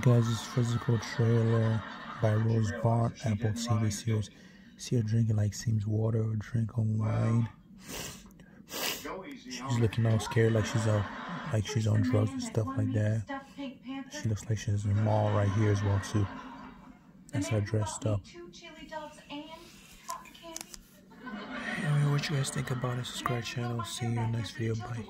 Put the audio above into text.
Guys, physical trailer by Rose Bart, Apple TV series. See her drinking like seems water or drink on wine. She's looking all scared like she's out, like she's on drugs and stuff like that. She looks like she's in a mall right here as well too. That's her dressed up. Anyway, what you guys think about it? Subscribe channel. See you in the next video. Bye.